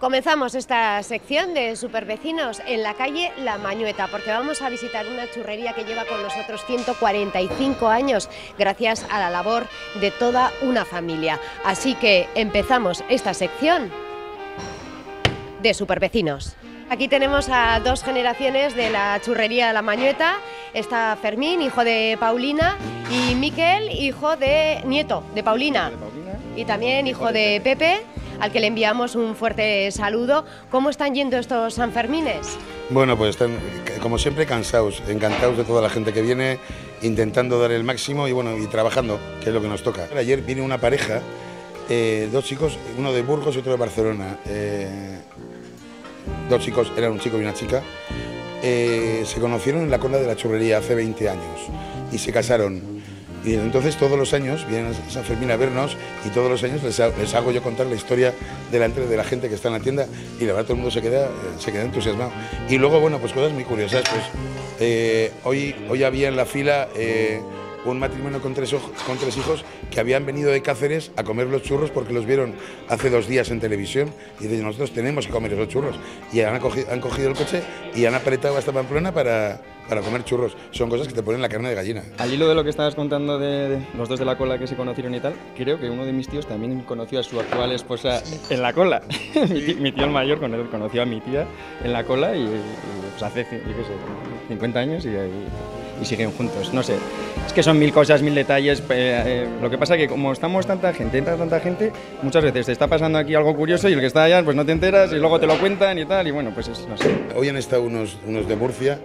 Comenzamos esta sección de Supervecinos en la calle La Mañueta, porque vamos a visitar una churrería que lleva con nosotros 145 años, gracias a la labor de toda una familia. Así que empezamos esta sección de Supervecinos. Aquí tenemos a dos generaciones de la churrería La Mañueta. Está Fermín, hijo de Paulina, y Miquel, hijo de nieto de Paulina. Y también hijo de Pepe al que le enviamos un fuerte saludo. ¿Cómo están yendo estos Sanfermines? Bueno, pues están, como siempre, cansados, encantados de toda la gente que viene, intentando dar el máximo y bueno, y trabajando, que es lo que nos toca. Ayer vino una pareja, eh, dos chicos, uno de Burgos y otro de Barcelona. Eh, dos chicos, eran un chico y una chica. Eh, se conocieron en la cola de la churrería hace 20 años y se casaron. Y entonces todos los años vienen a San Fermín a vernos y todos los años les, hago yo contar la historia delante de la gente que está en la tienda y la verdad todo el mundo se queda, eh, se queda entusiasmado. Y luego, bueno, pues cosas muy curiosas. Pues, eh, hoy, hoy había en la fila eh, un matrimonio con tres, hijos que habían venido de Cáceres a comer los churros porque los vieron hace dos días en televisión y de nosotros tenemos que comer esos churros. Y han cogido, el coche y han apretado hasta Pamplona para, para comer churros. Son cosas que te ponen la carne de gallina. Al hilo de lo que estabas contando de, los dos de la cola que se conocieron y tal, creo que uno de mis tíos también conoció a su actual esposa en la cola. mi, tío, el mayor conoció a mi tía en la cola y, pues hace, 50 años y, y siguen juntos. No sé, es que son mil cosas, mil detalles. Eh, eh, lo que pasa es que como estamos tanta gente, entra tanta gente, muchas veces te está pasando aquí algo curioso y el que está allá pues no te enteras y luego te lo cuentan y tal. Y bueno, pues es, no sé. Hoy han estado unos, unos de Murcia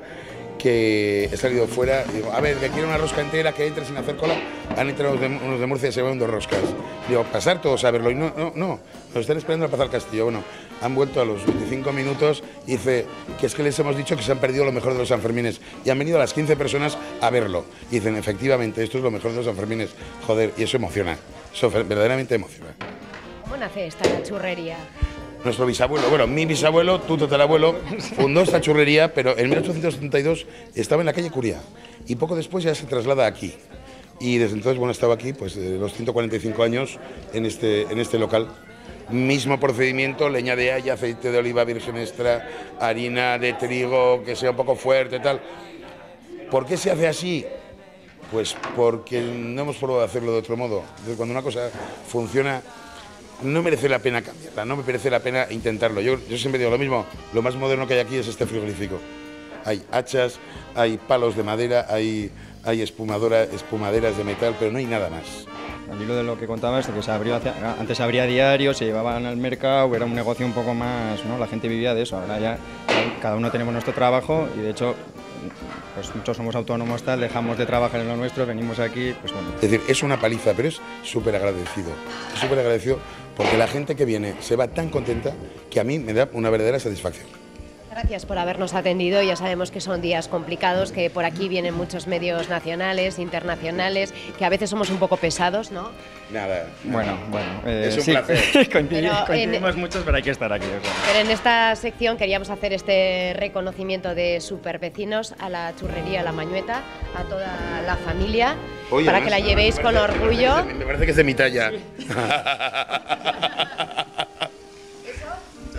que he salido fuera, digo, a ver, que quiero una rosca entera, que entre sin hacer cola, han entrado unos de, Murcia y se van dos roscas. Digo, pasar todos a verlo, y no, no, no, nos están esperando a pasar Castillo. Bueno, han vuelto a los 25 minutos y dice que es que les hemos dicho que se han perdido lo mejor de los Sanfermines y han venido a las 15 personas a verlo. Y dicen, efectivamente, esto es lo mejor de los Sanfermines. Joder, y eso emociona, eso verdaderamente emociona. ¿Cómo nace esta churrería? nuestro bisabuelo, bueno, mi bisabuelo, tu tatarabuelo, fundó esta churrería, pero en 1872 estaba en la calle Curia y poco después ya se traslada aquí. Y desde entonces, bueno, estaba aquí, pues los 145 años en este, en este local. Mismo procedimiento, leña de haya, aceite de oliva virgen extra, harina de trigo que sea un poco fuerte, tal. ¿Por qué se hace así? Pues porque no hemos probado hacerlo de otro modo. cuando una cosa funciona, no merece la pena cambiarla, no me merece la pena intentarlo. Yo, yo siempre digo lo mismo, lo más moderno que hay aquí es este frigorífico. Hay hachas, hay palos de madera, hay, hay espumaderas de metal, pero no hay nada más. Al hilo de lo que contabas, que se abrió antes se abría diario, se llevaban al mercado, era un negocio un poco más, ¿no? La gente vivía de eso. Ahora ya cada uno tenemos nuestro trabajo y de hecho pues muchos somos autónomos tal, dejamos de trabajar en lo nuestro, venimos aquí, pues bueno. Es decir, es una paliza, pero es súper agradecido. súper agradecido porque la gente que viene se va tan contenta que a mí me da una verdadera satisfacción. Gracias por habernos atendido. Ya sabemos que son días complicados, que por aquí vienen muchos medios nacionales, internacionales, que a veces somos un poco pesados, ¿no? Nada. Bueno, bueno. Eh, es un placer. coincidimos, muchos, pero hay que estar aquí. Pero en esta sección queríamos hacer este reconocimiento de supervecinos a la churrería La Mañueta, a toda la familia, para que la llevéis con orgullo. Me parece que es de mi talla.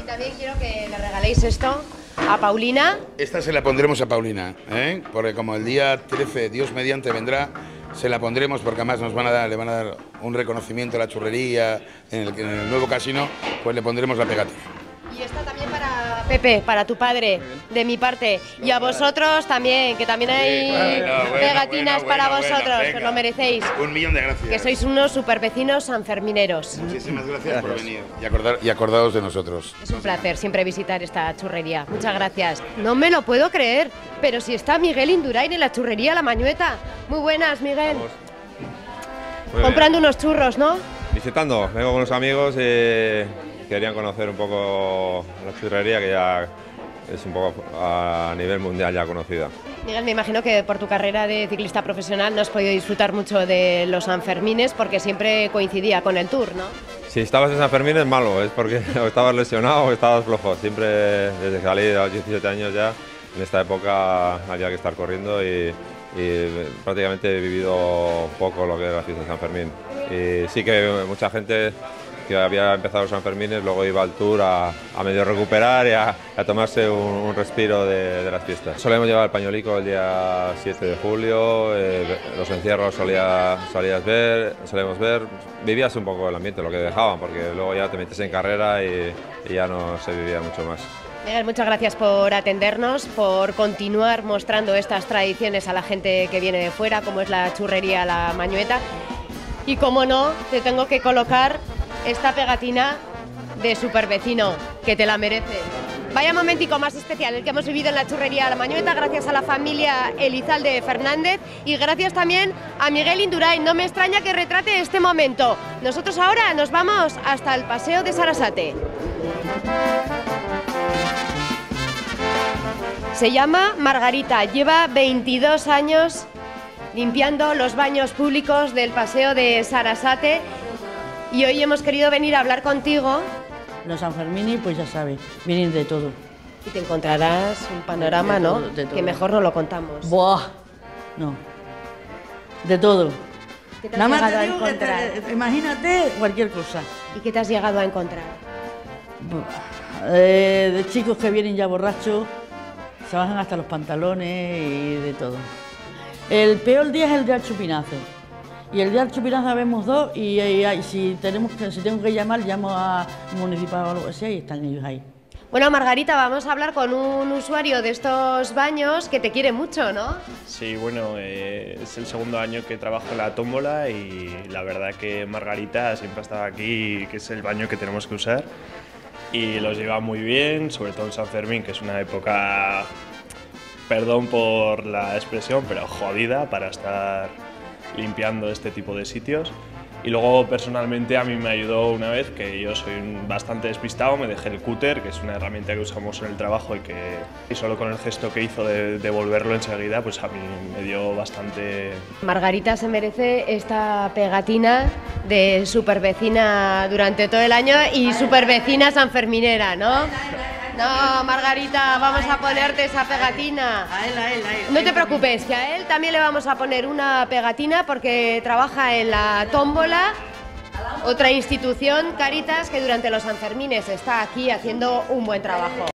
y también quiero que le regaléis esto a Paulina. Esta se la pondremos a Paulina, ¿eh? porque como el día 13, Dios mediante, vendrá, se la pondremos porque además nos van a dar, le van a dar un reconocimiento a la churrería en el, en el nuevo casino, pues le pondremos la pegatina. Pepe, para tu padre, de mi parte. Y a vosotros también, que también hay pegatinas para vosotros, que os lo merecéis. Un millón de gracias. Que sois unos super vecinos sanfermineros. Muchísimas gracias, por venir y, acordar, y acordados de nosotros. Es un placer siempre visitar esta churrería. Muchas gracias. No me lo puedo creer, pero si está Miguel Indurain en la churrería La Mañueta. Muy buenas, Miguel. Comprando unos churros, ¿no? Visitando, vengo con los amigos. Eh querían conocer un poco la churrería que ya es un poco a nivel mundial ya conocida. Miguel, me imagino que por tu carrera de ciclista profesional no has podido disfrutar mucho de los Sanfermines porque siempre coincidía con el Tour, ¿no? Si estabas en Sanfermín es malo, es porque o estabas lesionado o estabas flojo. Siempre desde que salí de los 17 años ya, en esta época había que estar corriendo y, prácticamente he vivido poco lo que era la fiesta de San Fermín. Y sí que mucha gente que había empezado los Sanfermines, luego iba al tour a, medio recuperar y a, tomarse un, respiro de, las fiestas. Solemos llevar el pañolico el día 7 de julio, eh, los encierros solía, solías ver, solemos ver, vivías un poco el ambiente, lo que dejaban, porque luego ya te metes en carrera y, y ya no se vivía mucho más. Miguel, muchas gracias por atendernos, por continuar mostrando estas tradiciones a la gente que viene de fuera, como es la churrería La Mañueta. Y como no, te tengo que colocar esta pegatina de super vecino, que te la merece. Vaya momentico más especial el que hemos vivido en la churrería La Mañueta, gracias a la familia Elizalde Fernández y gracias también a Miguel Indurain. No me extraña que retrate este momento. Nosotros ahora nos vamos hasta el Paseo de Sarasate. Se llama Margarita, lleva 22 años limpiando los baños públicos del Paseo de Sarasate y hoy hemos querido venir a hablar contigo. Los Sanfermini, pues ya sabes, vienen de todo. Y te encontrarás un panorama, ¿no? Que mejor no lo contamos. Buah, no. De todo. ¿Qué te has llegado a encontrar? imagínate cualquier cosa. ¿Y qué te has llegado a encontrar? Eh, de chicos que vienen ya borrachos, se bajan hasta los pantalones y de todo. El peor día es el de chupinazo. Y el día del chupinazo vemos dos y, si, tenemos que, si tengo que llamar, llamo a municipal o algo así y están ellos ahí. Bueno, Margarita, vamos a hablar con un usuario de estos baños que te quiere mucho, ¿no? Sí, bueno, eh, es el segundo año que trabajo en la tómbola y la verdad que Margarita siempre ha estado aquí, que es el baño que tenemos que usar y los lleva muy bien, sobre todo en San Fermín, que es una época, perdón por la expresión, pero jodida para estar limpiando este tipo de sitios. Y luego personalmente a mí me ayudó una vez que yo soy bastante despistado, me dejé el cúter, que es una herramienta que usamos en el trabajo y que y solo con el gesto que hizo de devolverlo enseguida, pues a mí me dio bastante... Margarita se merece esta pegatina de supervecina durante todo el año y supervecina sanferminera, ¿no? No, Margarita, vamos a ponerte esa pegatina. A él, a él, a él. No te preocupes, que a él también le vamos a poner una pegatina porque trabaja en la tómbola, otra institución, Caritas, que durante los Sanfermines está aquí haciendo un buen trabajo.